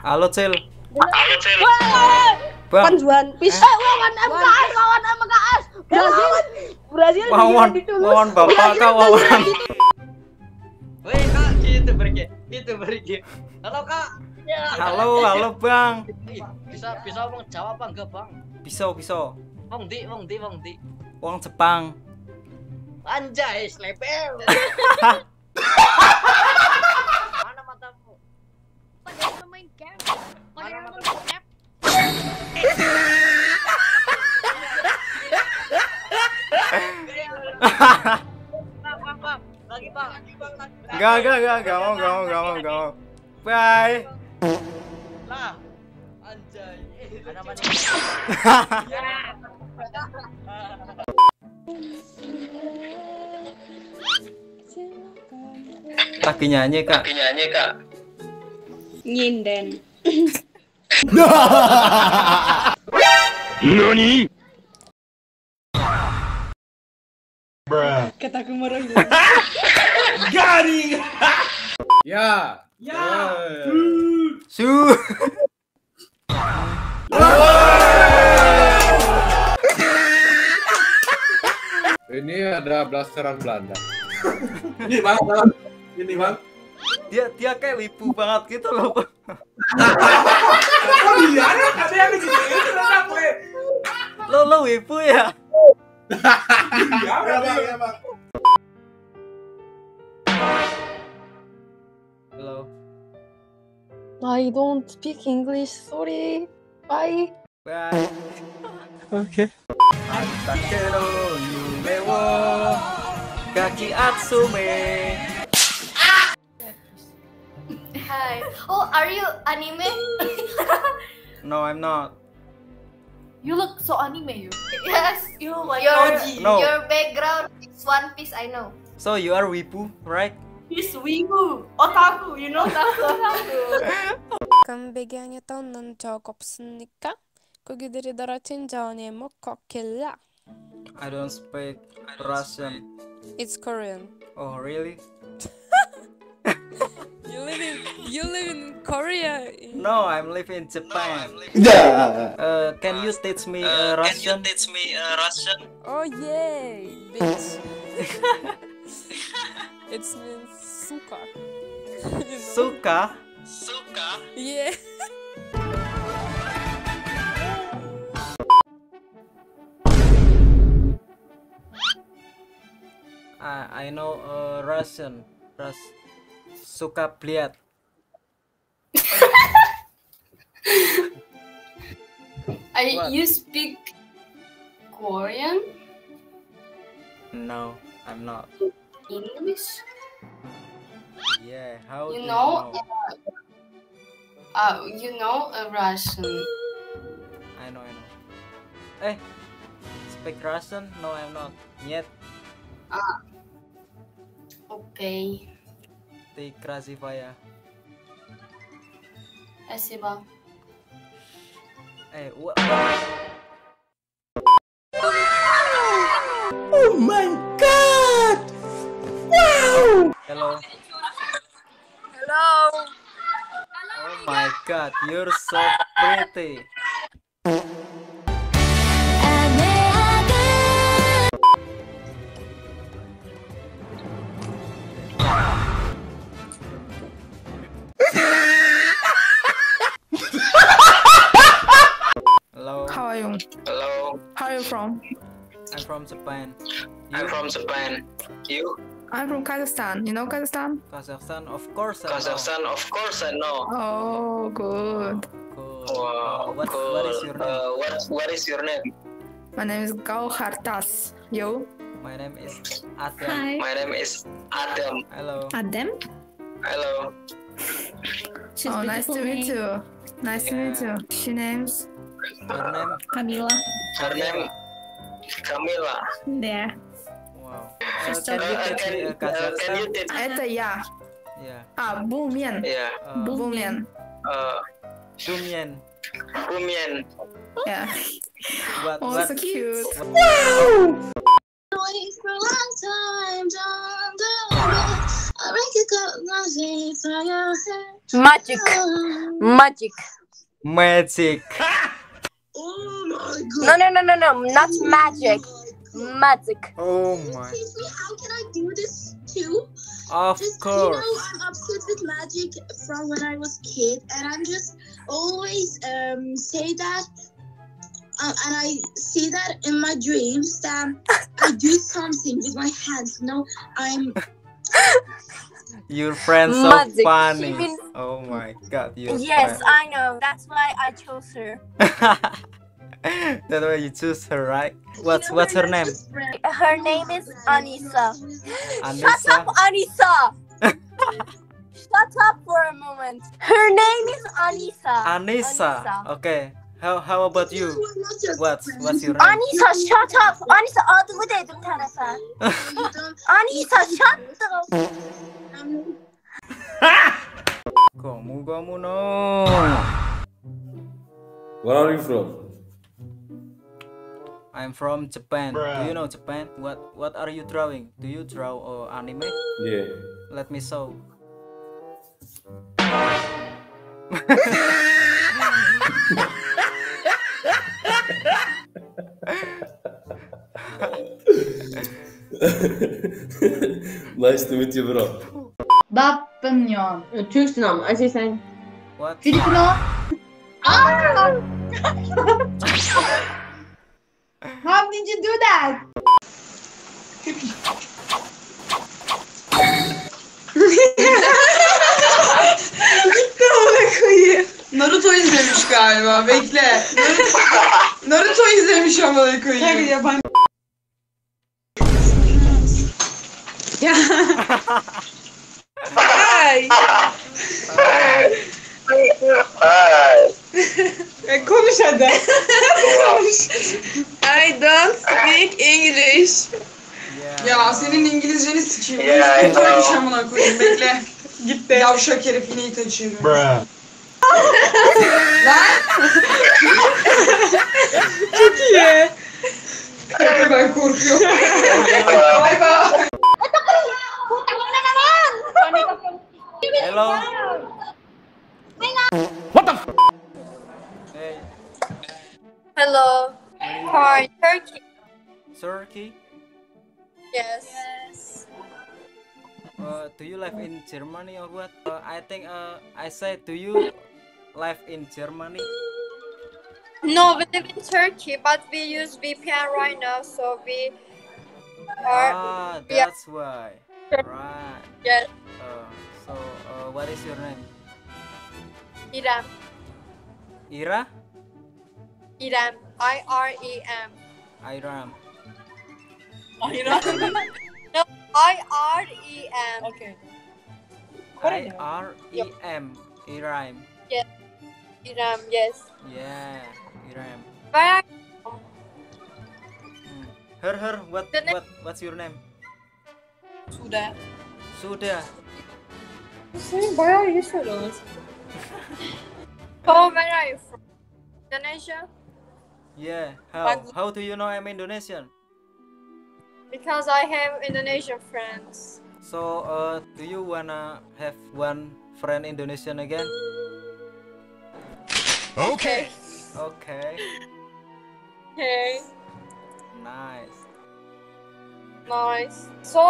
Halo, Cil. Halo, Cil. Bang. Panjuan pis. Eh, wawan MKS, wawan MKS. Brazil. Brazil dulu. wawan bapak kau wawan. Woi kak, gitu pergi, gitu pergi. Halo kak. Ya. Halo, halo bang. Bisa bisa ngomong Jawa apa enggak bang? Bisa, bisa. Wong di, wong di, wong di. Wong Jepang. Anjay, slepel. Bang, bang, bang. Lagi bang, lagi bang, lagi. Enggak, enggak, enggak, enggak mau, enggak mau, enggak mau, enggak mau. Bye. Lah. Anjay. Ada? Lagi nyanyi, Kak. Lagi nyanyi, Kak. Nyinden. Nani? Kataku marah. Ya. Su. Ini ada blasteran Belanda. Ini bang, bang. Ini bang. Dia dia kayak wibu banget gitu loh. Bang. Oh iya, ada yang gitu. Lo lo wibu ya? Ya, bang, ya, I don't speak English. Sorry. Bye. Bye. Oke. Takero yume wo kaki atsume. Hi. Oh, are you anime? No, I'm not. You look so anime, you. yes. You like Your No. your background is One Piece. I know. So you are wibu, right? this wingu otaku you know otaku kan bieganie to non kopsnika kogi daracin jaonie mo kokella I don't speak Russian. It's Korean. Oh really? you live in you live in Korea. No, I'm living in Japan. No, living yeah. in... Uh, can you teach me uh, Russian? Can you teach me uh, Russian? Oh yay! Bitch. it means suka. You know? Suka? Suka? Yeah. I I know uh, Russian. Rus Suka bliat. I, What? you speak Korean, No, I'm not. English. Yeah, how You do know, you know? Uh, you know uh, Russian. I know, I know. Eh, speak Russian? No, I'm not. Yet, Okay. ты красивая. Спасибо. Eh, what? Hello. Hello. Oh my god, you're so pretty. Hello, How are you? Hello, How are you from? I'm from Japan. I'm from Japan. You? I'm from Kazakhstan. You know Kazakhstan? Kazakhstan? Of course I know. Kazakhstan? Of course I know. Oh, good. Cool. Wow, what, cool. what is your name? Uh, what, what is your name? My name is Gao Hartas. You? My name is Adam. Hi. My name is Adam. Hello. Adam. Hello. oh, nice to meet you. Nice to meet you. She name's Your name? Camila. Her name Camila. There. Wow. She's Uh, can you Uh, teach can, me uh, uh, can Kazakhstan? you teach? Это я. Yeah. А, бумен. Yeah. Uh, Бумен. Uh, Dumien. Bumian. Yeah. What? Oh, what? so cute. Waiting for a long time, don't do it. I break it Magic. Magic. Magic. Oh my god. No, no, no, no, no. Not magic. Magic. Oh my. Excuse me, how can I do this too? Of Just, course. You know, I'm obsessed with magic from when I was kid, and I'm just always um say that, uh, and I see that in my dreams that I do something with my hands. You know, I'm Your friend's so Magic. funny. She means- Oh my god, your Yes, friend. I know. That's why I chose her. That's way you choose her, right? What's you know, what's her not name? Her name is Anissa. Shut up, Anissa. Shut up for a moment. Her name is Anissa. Anissa. Okay. How how about you? We're not just What's your name? Anissa, shut up. Anissa adımı dedim tarafa. You don't- Anissa, shut up. I'm Kamu kamu no. Where are you from? I'm from Japan. Do you know Japan? What what are you drawing? Do you draw uh, anime? Yeah. Let me show. nice to meet you, bro. Vapenjan. Türksün ama. Alltså sen. What? Filipino. How did you do that? Gitti ona koyayım. Naruto izlemiş galiba. Bekle. Naruto, Naruto izlemiş amına koyayım. Hayır yabancı. Ya. Ay. E, konuş hadi. konuş. I don't speak English. Yeah. Ya senin İngilizceni sikeyim. Yeah, I Yeah, Turkish know. amına koyayım. Bekle. Gitti. Yavşak herif yine it açıyor. Lan. Çok iyi. Kanka ben korkuyorum. Bay bay. Hello. Hey, Hello. Hi, Turkey. Turkey. Yes. Uh, do you live in Germany or what? Uh, I think uh, I said, do you live in Germany? No, we live in Turkey, but we use VPN right now, so we are. Ah, yeah. that's why. Right. Yes. Uh, so, uh, what is your name? İrem. Ira? Iram. I R E M. Iram. Iram. No, I R E M. Okay. I R E M. Iram. İrem, yes. Yeah, Iram. Where are Hmm. Her, her. What, what, what's your name? Sude. Suda. Senin bayağı iyi söylüyorsun. Oh, where are you from? Indonesia? Yeah. How? Bag- How do you know I'm Indonesian? Because I have Indonesian friends. So, uh, do you wanna have one friend Indonesian again? Okay. Okay. Okay. Nice. Nice. So,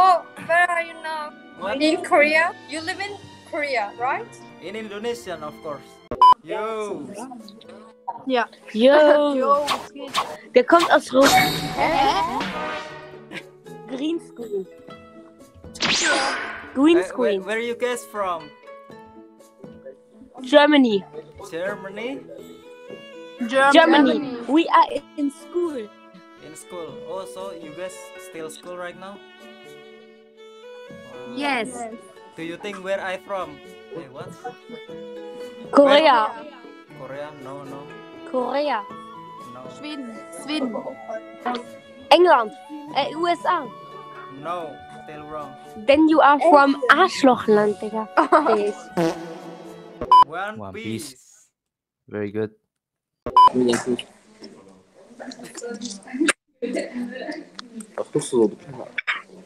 where are you now? What? In Korea? You live in Korea, right? In Indonesia, of course. Yo. Ja. Yo, Yo. der kommt aus Russland. Green Screen. Green Where, where, Screen. where you guys from? Germany. Germany? Germany. We are in school. In school. Oh, so you guys still school right now? Wow. Yes. Uh, Do you think where I from? Hey, what? Korea. Korea? No, no, Korea. no, Sweden. Sweden. England. Eh, äh, USA. no. Still wrong. Then you are from Arschlochland, Digga. Please. One, One Piece. Piece. Very good.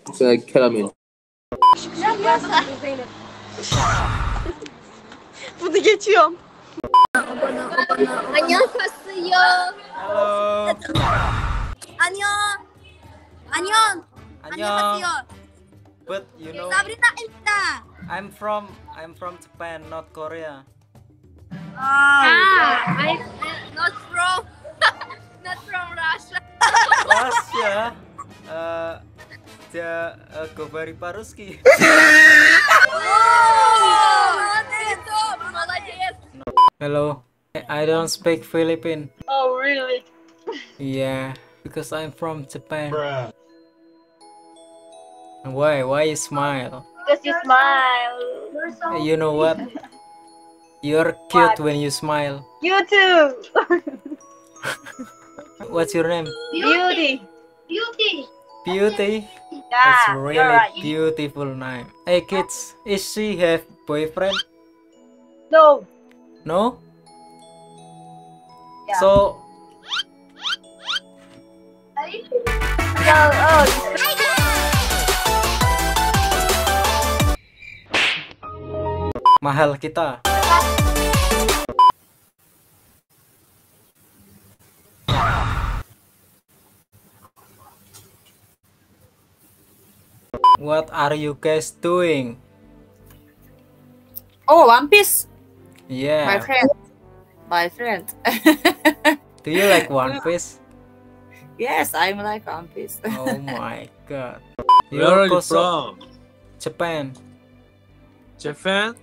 소스 Bunu geçiyorum. Anyon kasıyor. Hello. But you know. Sabrina I'm from I'm from Japan, not Korea. Oh, ah, I'm not from not from Russia. Russia. Bagja uh, eh, Gobari Paruski. Hello, I don't speak Philippine. Oh really? Yeah, because I'm from Japan. Bruh. Why? Why you smile? Because you smile. So you know what? You're cute what? when you smile. You too. What's your name? Beauty. Beauty. Beauty. Yeah, you're really right. beautiful name. Hey kids, is she have boyfriend? No. No. Yeah. So No. Oh. mahal kita. What are you guys doing? Oh, One Piece. Yeah. My friend. My friend. Do you like One Piece? yes, I'm like One Piece. Oh my god. Where are you from? Japan. Japan?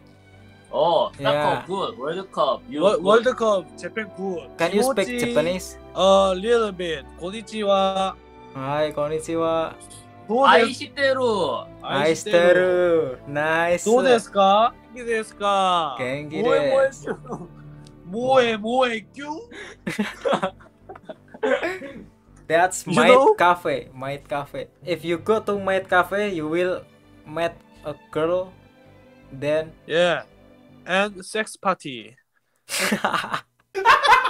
Oh, Yeah. Soccer good. World Cup. You Wo- good. World Cup, Japan good. Can you speak Japanese? A little bit. Konnichiwa. Hi, konnichiwa. どうです愛してる。愛してる。Nice. どうですか元気ですか元気です萌え萌えしよう萌え萌えキュン That's You Might know? Cafe. Might Cafe. If you go to Might Cafe, you will meet a girl. Then Yeah. And sex party.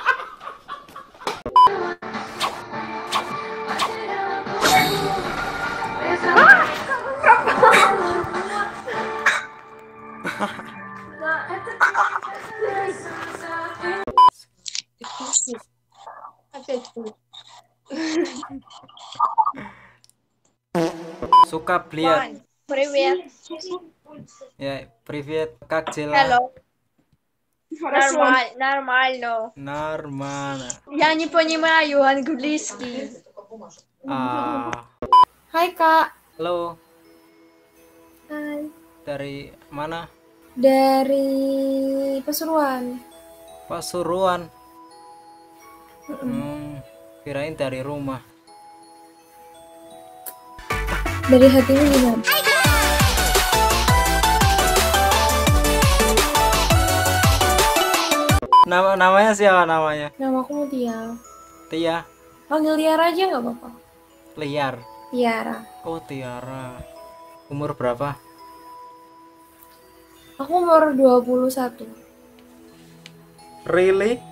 suka lihat. Привет. Ya, привет. Как дела? Hello. Нормально, нормально. Нормально. Я не понимаю английский. Ah, Hai kak, halo. Hai. Dari mana? dari Pasuruan. Pasuruan. Hmm, kirain dari rumah. Dari hatimu gimana? Nama namanya siapa namanya? Nama aku Mutia. Tia. Panggil Tiara aja nggak apa-apa. Liar. Tiara. Oh, Tiara. Umur berapa? Aku umur 21. Really?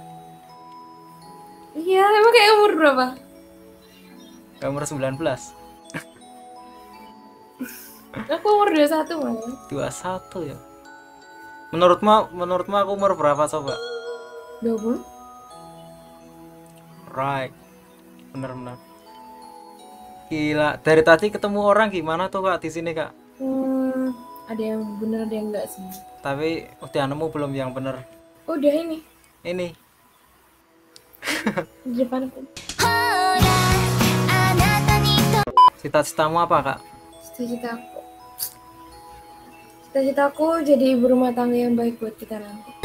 Iya, emang kayak umur berapa? Umur 19. Aku umur 21 malah. 21 ya. Menurutmu menurutmu aku umur berapa coba? 20? Right. Bener bener. Gila, dari tadi ketemu orang gimana tuh Kak di sini Kak? Hmm, ada yang bener ada yang enggak sih. Tapi udah nemu belum yang bener? Udah ini Ini. Cita-citamu apa Kak? Cita-cita aku. Cita-citaku jadi ibu rumah tangga yang baik buat kita nanti.